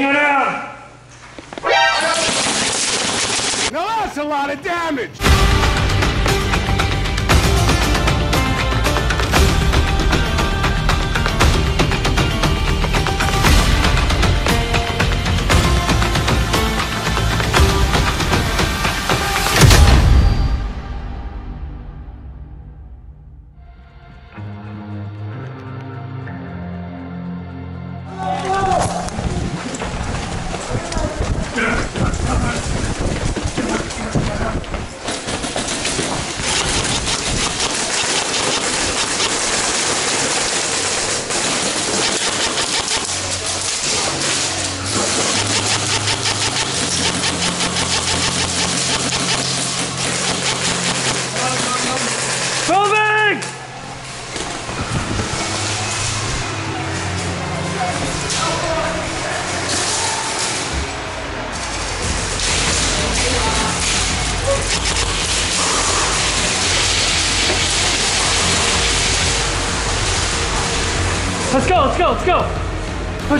Tango down! Now that's a lot of damage!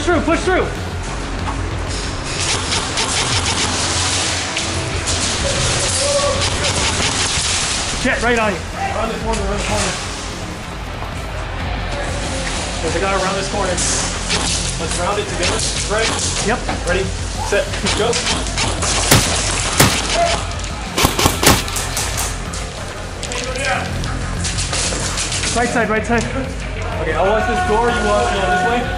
Push through, push through. Jet, right on you. Around the corner, around the corner. There's a guy around this corner. Let's round it together. Right? Yep. Ready, set, go. Right side, right side. Okay, I'll watch this door. You watch uh, this way.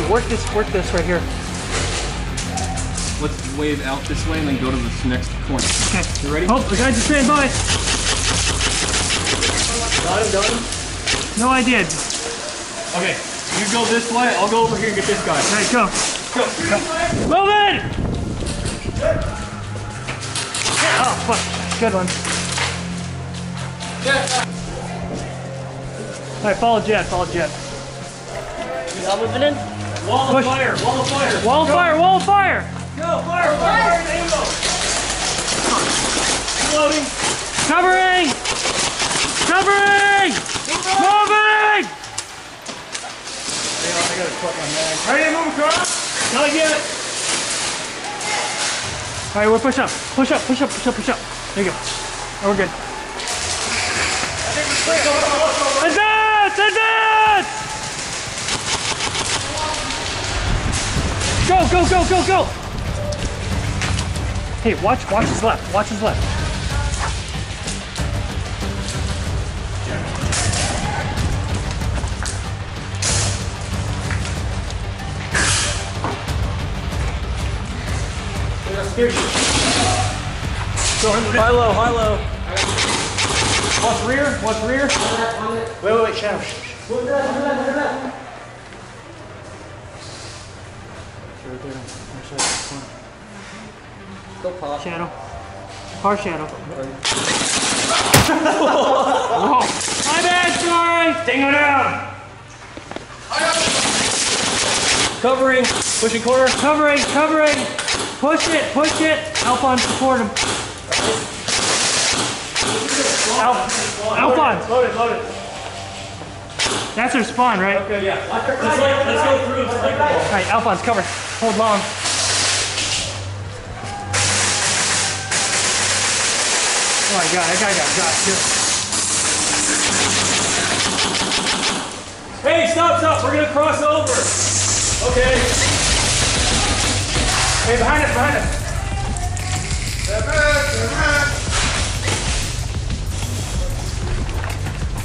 Hey, work this, work this right here. Let's wave out this way and then go to this next corner. Okay. You ready? Oh, the guys are ran by. Got him, got him. No idea. Okay, you go this way. I'll go over here and get this guy. All right, go. Go. go. Move in! Oh, fuck. Good one. All right, follow Jet, follow Jet. Y'all moving in? Wall Push. of fire, wall of fire. Wall of fire, wall of fire! Go, fire, fire, fire, fire Tango. Reloading. Covering! Covering! Moving! Hang on, I gotta put my mag. Ready to move across? Not yet. All right, we're push up. Push up, push up, push up, push up. There you go. Oh, we're good. I think we're Advance! Go, go, go! Hey, watch, watch his left. Watch his left. High low, high low. Watch rear, watch rear. Wait, wait, wait, shadow. Shadow. Car shadow. Whoa. My bad, sorry! Dingo down! Covering, pushing corner. Covering, covering! Push it, push it! Alfonse, support him. Al Alfonse! Load it, load it. That's their spawn, right? Okay, yeah. Let's, like, let's go through. Let's like the. Alright, Alfonse, cover. Hold long. Oh my god, that guy got got too. Hey, stop, stop. We're gonna cross over. Okay. Hey, behind us, behind us.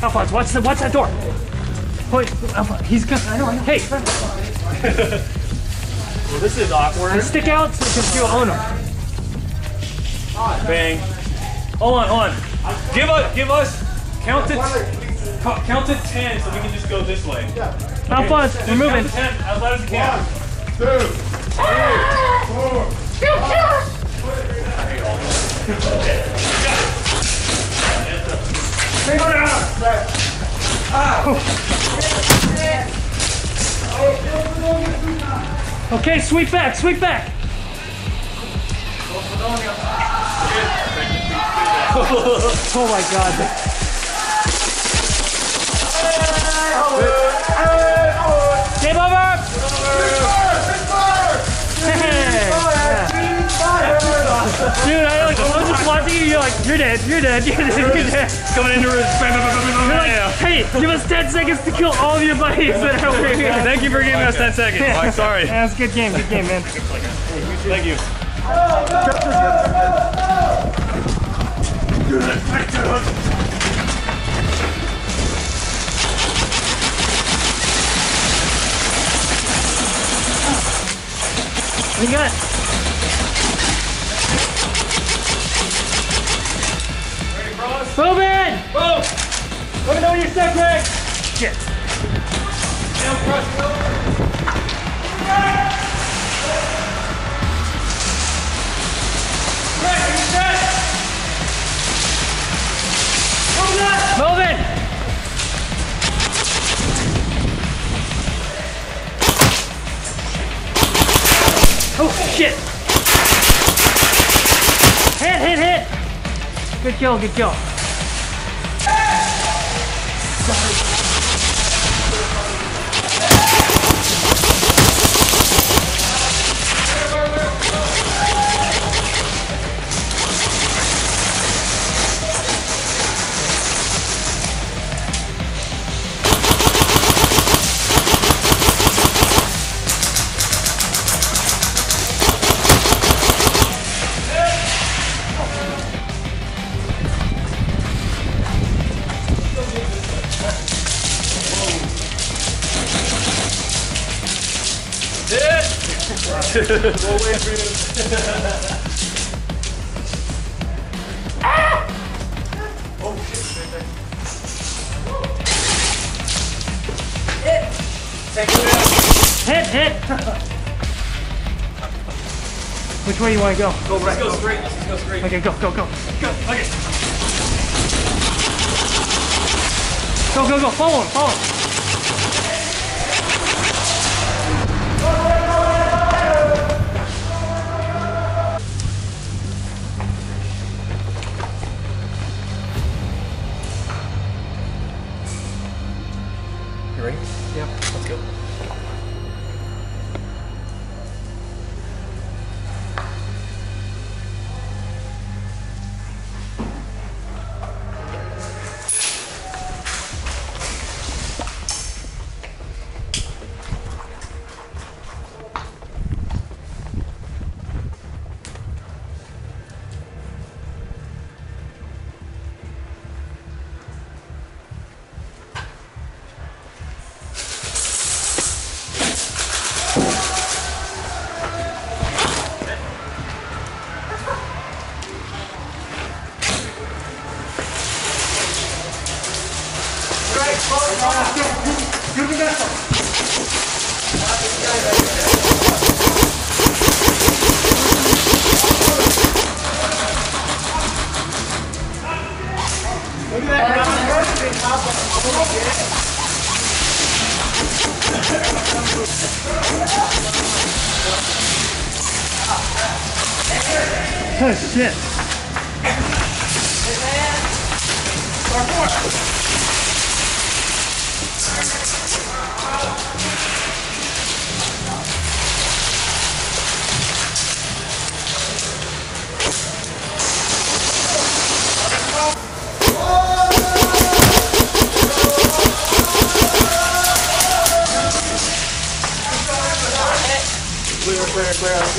Alfonse, watch, the, watch that door. Wait, Alfonse, he's good. I know, I know. Hey, Well, this is awkward. stick out so we can feel own him. Bang. Hold on, hold on. Give us, give us, count to, count to ten so we can just go this way. Alfonse, Just we're moving. Count to ten as loud as you can. Okay, sweep back, sweep back. Oh my god. Game over! Dude, I, like, I was just watching you, you're like, you're dead, you're dead, you're dead, you're dead. Coming into it. You're like, hey, give us 10 seconds to kill all of your buddies that are over here. Thank you for giving us 10 seconds. Mike, sorry. Yeah, that's a good game, good game, man. Thank you. What you got? Let me know when you're set, Greg! Shit. Move in! Oh, shit! Hit, hit, hit! Good kill, good kill. Hit, hit! Which way you want to go? Go right. Let's go straight. Let's just go straight. Okay, go, go, go. Go. Okay. Go, go, go. Follow him, follow him. Oh, shit. My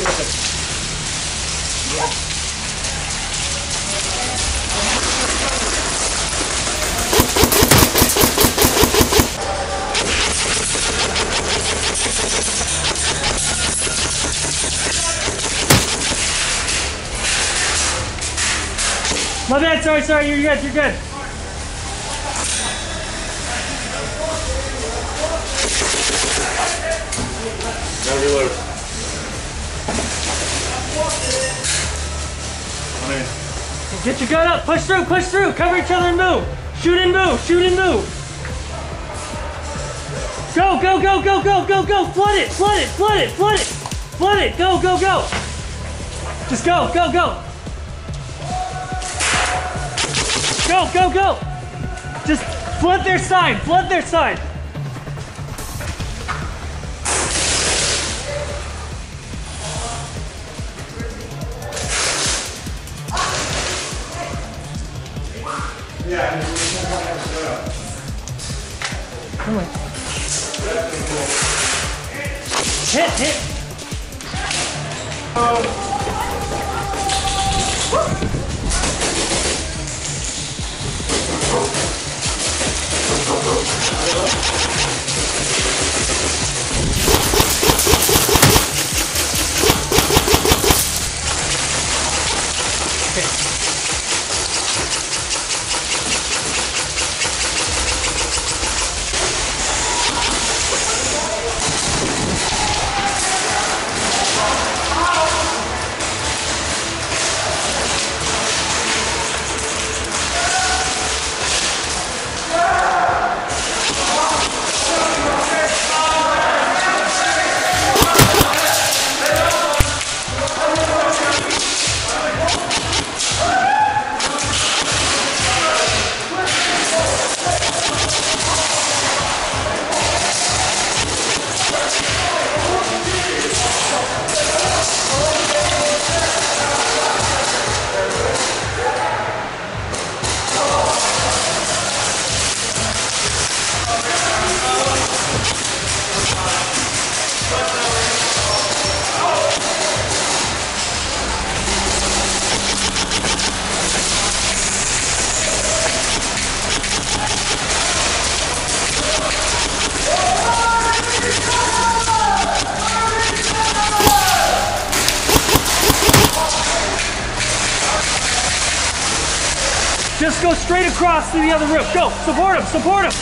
bad, sorry, sorry, you're good, you're good. Now reload. Get your gun up, push through, push through, cover each other and move. Shoot and move. Shoot and move. Go, go, go, go, go, go, go. Flood it, flood it, flood it, flood it. Flood it. Go, go, go. Just go, go, go. Go, go, go. Just flood their side. Flood their side. Hit, hit. Just go straight across to the other room. Go, support him, support him.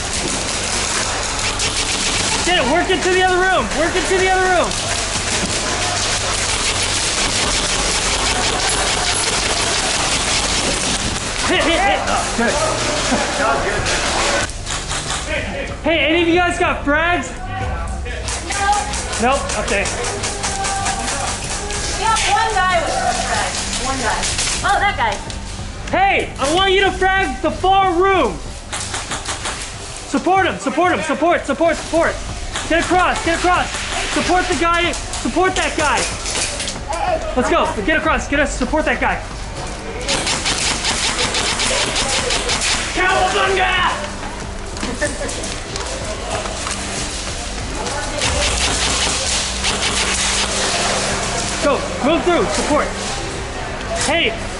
Get it, work it to the other room. Work it to the other room. Hit, hit, hit. Hey, any of you guys got frags? Nope. Okay. Yeah, one guy with a. One guy. Oh, that guy. Hey, I want you to frag the far room. Support him, support him, support, support, support. Get across, get across. Support the guy, support that guy. Let's go, get across, get us, support that guy. Cowabunga! Go, move through, support. Hey,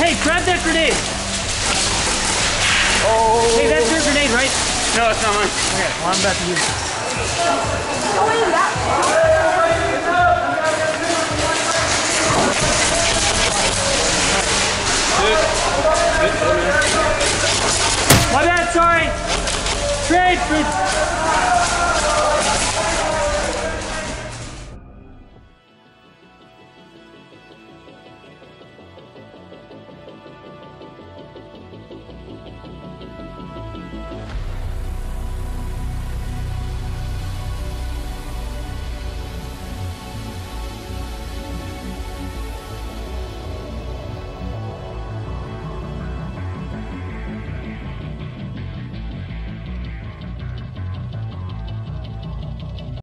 Hey, grab that grenade. Oh. Hey, that's your grenade, right? No, it's not mine. Okay, well, I'm about to use it. My bad, sorry. Trade, please.